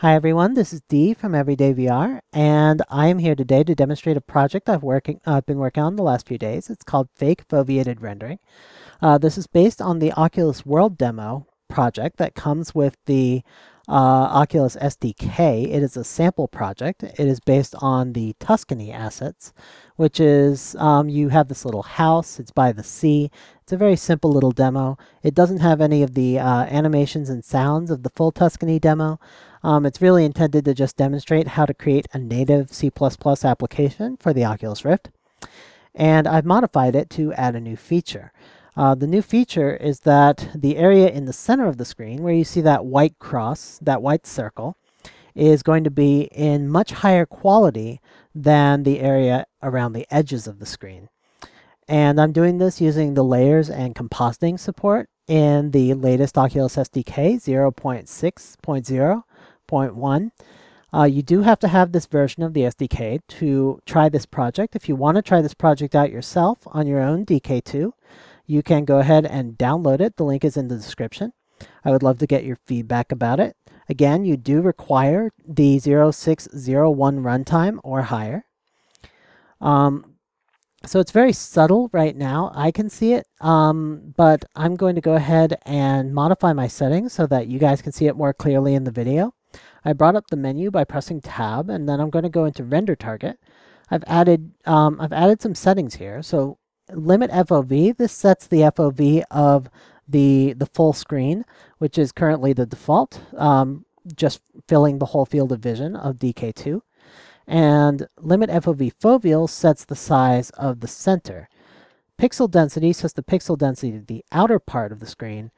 Hi everyone, this is Dee from Everyday VR, and I am here today to demonstrate a project I've working been working on the last few days. It's called Fake Foveated Rendering. Uh, this is based on the Oculus World demo project that comes with the uh, Oculus SDK. It is a sample project. It is based on the Tuscany assets, which is um, you have this little house. It's by the sea. It's a very simple little demo. It doesn't have any of the uh, animations and sounds of the full Tuscany demo. Um, it's really intended to just demonstrate how to create a native C++ application for the Oculus Rift. And I've modified it to add a new feature. Uh, the new feature is that the area in the center of the screen, where you see that white cross, that white circle, is going to be in much higher quality than the area around the edges of the screen. And I'm doing this using the layers and compositing support in the latest Oculus SDK 0.6.0. 0.1. Uh, you do have to have this version of the SDK to try this project. If you want to try this project out yourself on your own DK2, you can go ahead and download it. The link is in the description. I would love to get your feedback about it. Again, you do require the 0601 runtime or higher. Um, so it's very subtle right now. I can see it, um, but I'm going to go ahead and modify my settings so that you guys can see it more clearly in the video. I brought up the menu by pressing tab and then I'm going to go into render target. I've added um, I've added some settings here. So limit FOV, this sets the FOV of the the full screen, which is currently the default, um, just filling the whole field of vision of DK2. And limit FOV foveal sets the size of the center. Pixel density sets the pixel density of the outer part of the screen,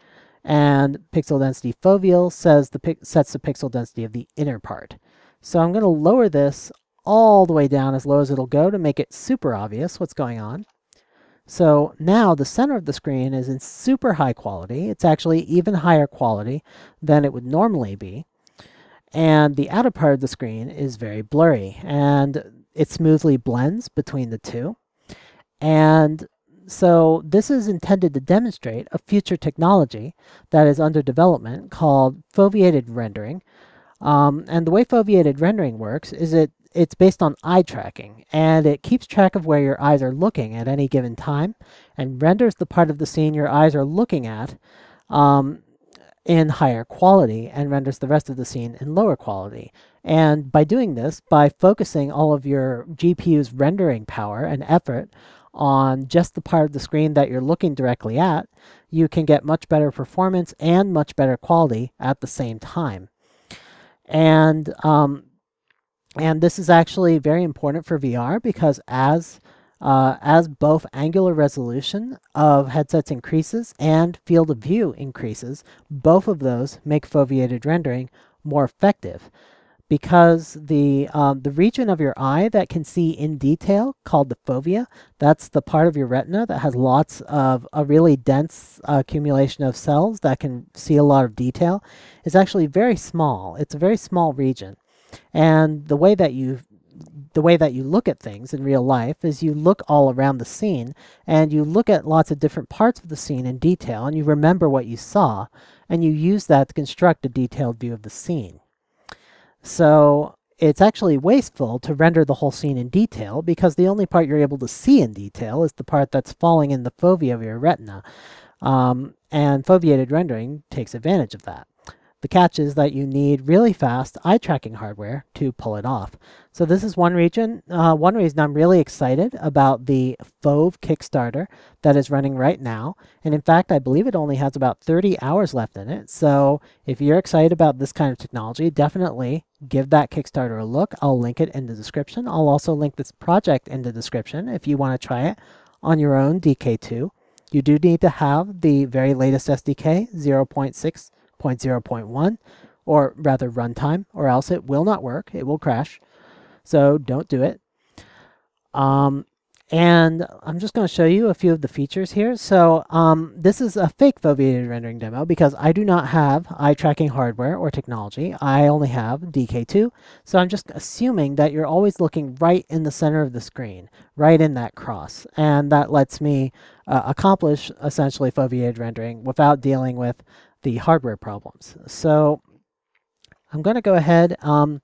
and pixel density foveal says the sets the pixel density of the inner part. So I'm going to lower this all the way down as low as it'll go to make it super obvious what's going on. So now the center of the screen is in super high quality. It's actually even higher quality than it would normally be. And the outer part of the screen is very blurry and it smoothly blends between the two. And so this is intended to demonstrate a future technology that is under development called foveated rendering. Um, and the way foveated rendering works is it it's based on eye tracking and it keeps track of where your eyes are looking at any given time and renders the part of the scene your eyes are looking at um, in higher quality and renders the rest of the scene in lower quality. And by doing this, by focusing all of your GPU's rendering power and effort on just the part of the screen that you're looking directly at, you can get much better performance and much better quality at the same time. And um, and this is actually very important for VR because as uh, as both angular resolution of headsets increases and field of view increases, both of those make foveated rendering more effective because the um, the region of your eye that can see in detail called the fovea that's the part of your retina that has lots of a really dense accumulation of cells that can see a lot of detail. Is actually very small. It's a very small region. And the way that you the way that you look at things in real life is you look all around the scene and you look at lots of different parts of the scene in detail and you remember what you saw and you use that to construct a detailed view of the scene so it's actually wasteful to render the whole scene in detail because the only part you're able to see in detail is the part that's falling in the fovea of your retina. Um, and foveated rendering takes advantage of that. The catch is that you need really fast eye tracking hardware to pull it off. So this is one region, uh, one reason I'm really excited about the Fove Kickstarter that is running right now. And in fact, I believe it only has about 30 hours left in it. So if you're excited about this kind of technology, definitely give that Kickstarter a look. I'll link it in the description. I'll also link this project in the description if you want to try it on your own DK2. You do need to have the very latest SDK 0.6 0.0.1 or rather runtime or else it will not work. It will crash. So don't do it. Um, and I'm just going to show you a few of the features here. So um, this is a fake foveated rendering demo because I do not have eye tracking hardware or technology. I only have DK2. So I'm just assuming that you're always looking right in the center of the screen, right in that cross. And that lets me uh, accomplish essentially foveated rendering without dealing with the hardware problems. So I'm going to go ahead. Um,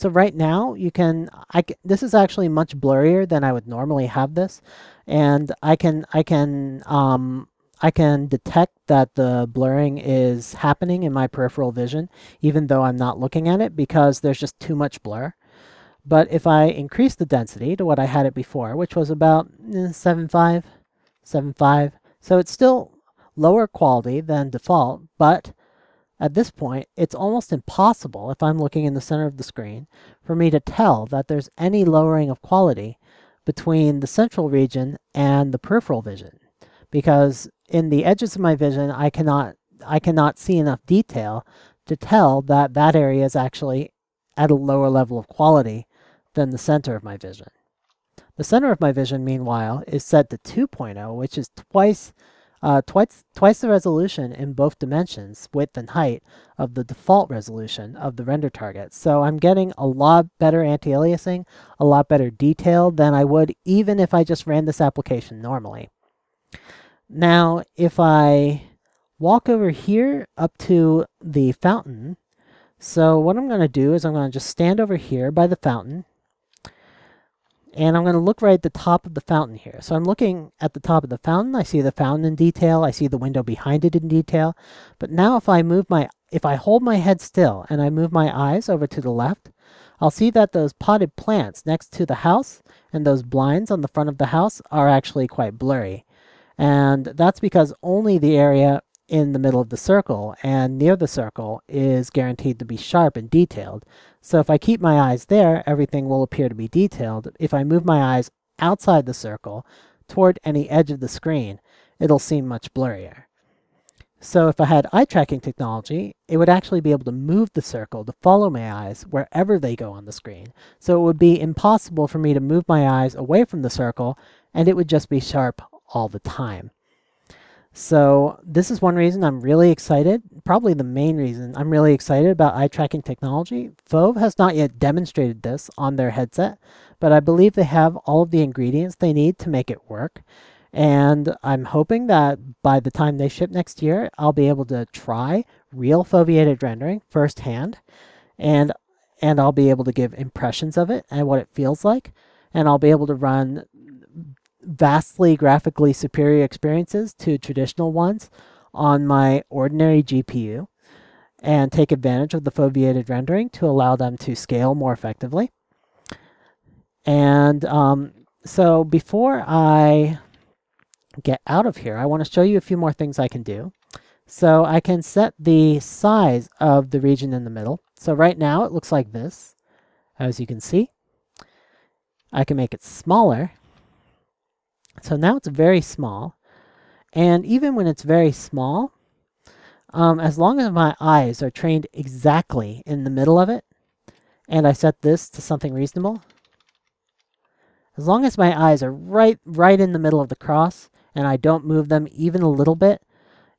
so right now you can, I can, this is actually much blurrier than I would normally have this. And I can, I can, um, I can detect that the blurring is happening in my peripheral vision, even though I'm not looking at it because there's just too much blur. But if I increase the density to what I had it before, which was about eh, 7.5, 7.5, so it's still lower quality than default, but at this point, it's almost impossible, if I'm looking in the center of the screen, for me to tell that there's any lowering of quality between the central region and the peripheral vision. Because in the edges of my vision, I cannot, I cannot see enough detail to tell that that area is actually at a lower level of quality than the center of my vision. The center of my vision, meanwhile, is set to 2.0, which is twice uh, twice, twice the resolution in both dimensions, width and height, of the default resolution of the render target. So I'm getting a lot better anti-aliasing, a lot better detail than I would even if I just ran this application normally. Now, if I walk over here up to the fountain, so what I'm going to do is I'm going to just stand over here by the fountain, and I'm going to look right at the top of the fountain here. So I'm looking at the top of the fountain. I see the fountain in detail. I see the window behind it in detail. But now if I move my, if I hold my head still and I move my eyes over to the left, I'll see that those potted plants next to the house and those blinds on the front of the house are actually quite blurry. And that's because only the area in the middle of the circle and near the circle is guaranteed to be sharp and detailed. So if I keep my eyes there, everything will appear to be detailed. If I move my eyes outside the circle toward any edge of the screen, it'll seem much blurrier. So if I had eye tracking technology, it would actually be able to move the circle to follow my eyes wherever they go on the screen. So it would be impossible for me to move my eyes away from the circle and it would just be sharp all the time. So this is one reason I'm really excited, probably the main reason I'm really excited about eye tracking technology. Fove has not yet demonstrated this on their headset, but I believe they have all of the ingredients they need to make it work. And I'm hoping that by the time they ship next year, I'll be able to try real foveated rendering firsthand, and and I'll be able to give impressions of it and what it feels like, and I'll be able to run vastly graphically superior experiences to traditional ones on my ordinary GPU and take advantage of the foveated rendering to allow them to scale more effectively. And um, so before I get out of here, I want to show you a few more things I can do. So I can set the size of the region in the middle. So right now it looks like this, as you can see. I can make it smaller so now it's very small. And even when it's very small, um, as long as my eyes are trained exactly in the middle of it, and I set this to something reasonable, as long as my eyes are right, right in the middle of the cross, and I don't move them even a little bit,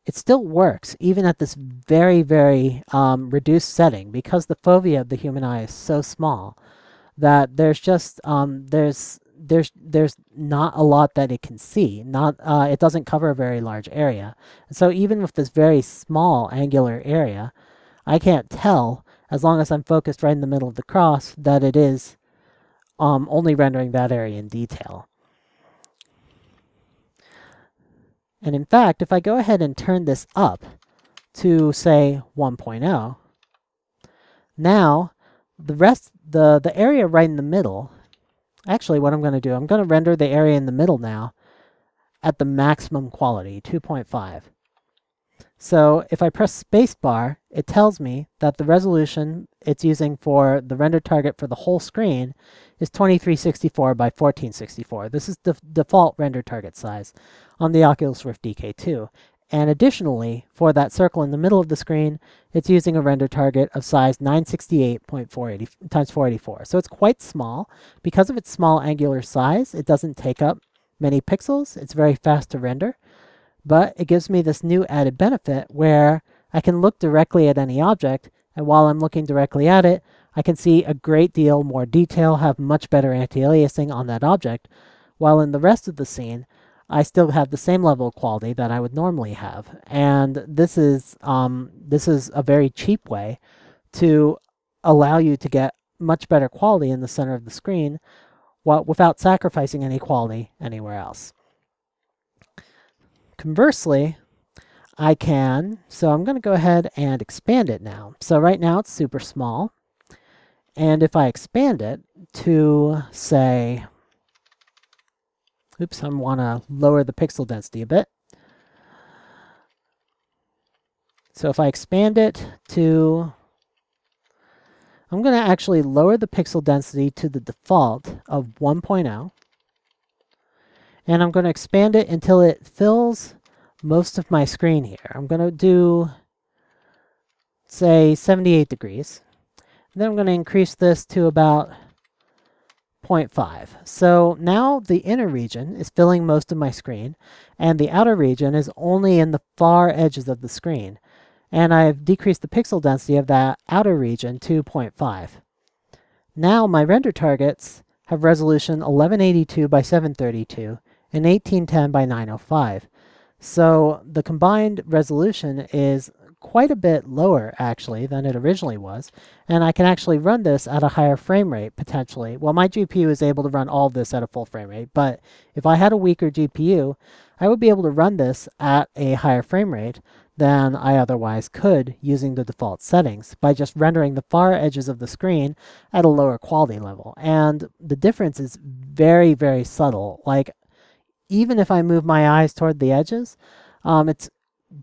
it still works, even at this very, very um, reduced setting, because the fovea of the human eye is so small that there's just, um, there's there's there's not a lot that it can see. Not uh, it doesn't cover a very large area. So even with this very small angular area, I can't tell as long as I'm focused right in the middle of the cross that it is um, only rendering that area in detail. And in fact, if I go ahead and turn this up to say 1.0, now the rest, the, the area right in the middle Actually, what I'm going to do, I'm going to render the area in the middle now at the maximum quality, 2.5. So if I press spacebar, it tells me that the resolution it's using for the render target for the whole screen is 2364 by 1464. This is the default render target size on the Oculus Rift DK2. And additionally, for that circle in the middle of the screen, it's using a render target of size 968.480 times 484. So it's quite small. Because of its small angular size, it doesn't take up many pixels. It's very fast to render. But it gives me this new added benefit where I can look directly at any object, and while I'm looking directly at it, I can see a great deal more detail, have much better anti-aliasing on that object, while in the rest of the scene, I still have the same level of quality that I would normally have. And this is, um, this is a very cheap way to allow you to get much better quality in the center of the screen while, without sacrificing any quality anywhere else. Conversely, I can, so I'm going to go ahead and expand it now. So right now it's super small. And if I expand it to, say, oops, I want to lower the pixel density a bit. So if I expand it to, I'm going to actually lower the pixel density to the default of 1.0. And I'm going to expand it until it fills most of my screen here. I'm going to do, say, 78 degrees. And then I'm going to increase this to about 0.5. So now the inner region is filling most of my screen, and the outer region is only in the far edges of the screen and I've decreased the pixel density of that outer region to 0.5. Now my render targets have resolution 1182 by 732 and 1810 by 905. So the combined resolution is quite a bit lower actually than it originally was and I can actually run this at a higher frame rate potentially. Well my GPU is able to run all of this at a full frame rate but if I had a weaker GPU I would be able to run this at a higher frame rate than I otherwise could using the default settings by just rendering the far edges of the screen at a lower quality level. And the difference is very, very subtle. Like, even if I move my eyes toward the edges, um, it's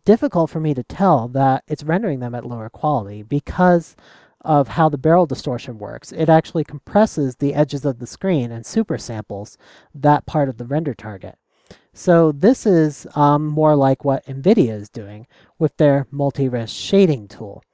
difficult for me to tell that it's rendering them at lower quality because of how the barrel distortion works. It actually compresses the edges of the screen and super samples that part of the render target. So this is um, more like what NVIDIA is doing with their multi-res shading tool.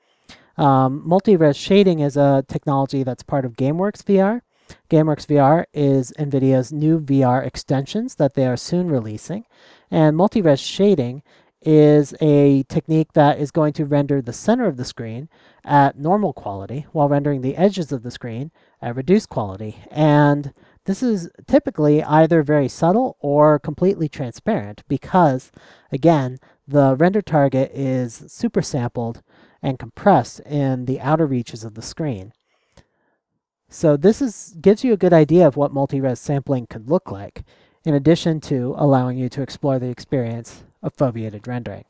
Um, multi-res shading is a technology that's part of GameWorks VR. GameWorks VR is NVIDIA's new VR extensions that they are soon releasing. And multi-res shading is a technique that is going to render the center of the screen at normal quality while rendering the edges of the screen at reduced quality. And this is typically either very subtle or completely transparent because, again, the render target is super sampled and compressed in the outer reaches of the screen. So this is gives you a good idea of what multi-res sampling could look like, in addition to allowing you to explore the experience of foveated rendering.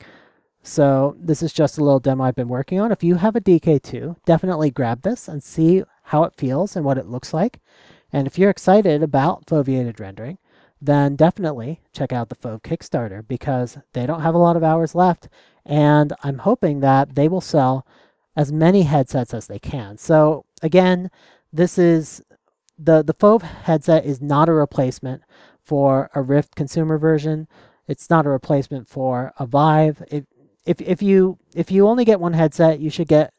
So this is just a little demo I've been working on. If you have a DK2, definitely grab this and see how it feels and what it looks like. And if you're excited about foveated rendering, then definitely check out the Fove Kickstarter because they don't have a lot of hours left. And I'm hoping that they will sell as many headsets as they can. So again, this is the, the Fove headset is not a replacement for a Rift consumer version. It's not a replacement for a Vive. If, if, if you if you only get one headset, you should get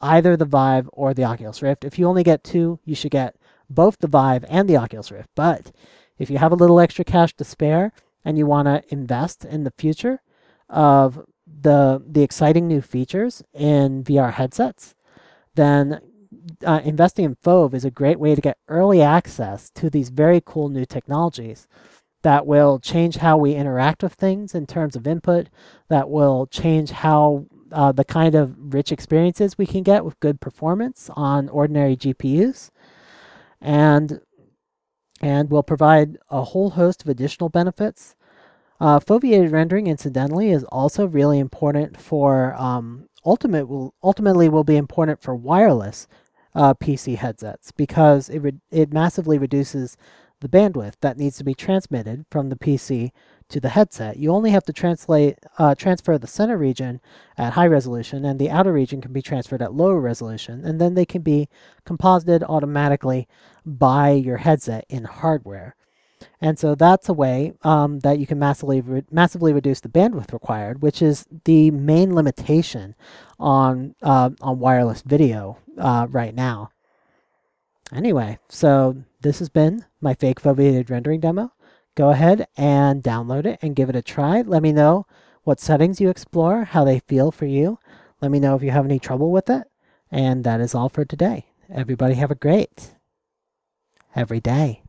either the Vive or the Oculus Rift. If you only get two, you should get both the Vive and the Oculus Rift. But if you have a little extra cash to spare and you want to invest in the future of the the exciting new features in VR headsets, then uh, investing in Fove is a great way to get early access to these very cool new technologies that will change how we interact with things in terms of input, that will change how uh, the kind of rich experiences we can get with good performance on ordinary GPUs, and and will provide a whole host of additional benefits. Uh, foveated rendering, incidentally, is also really important for um, ultimate will ultimately will be important for wireless uh, PC headsets because it it massively reduces the bandwidth that needs to be transmitted from the PC to the headset. You only have to translate uh, transfer the center region at high resolution, and the outer region can be transferred at lower resolution, and then they can be composited automatically by your headset in hardware. And so that's a way um, that you can massively re massively reduce the bandwidth required, which is the main limitation on uh, on wireless video uh, right now. Anyway, so this has been my fake foveated rendering demo go ahead and download it and give it a try. Let me know what settings you explore, how they feel for you. Let me know if you have any trouble with it. And that is all for today. Everybody have a great every day.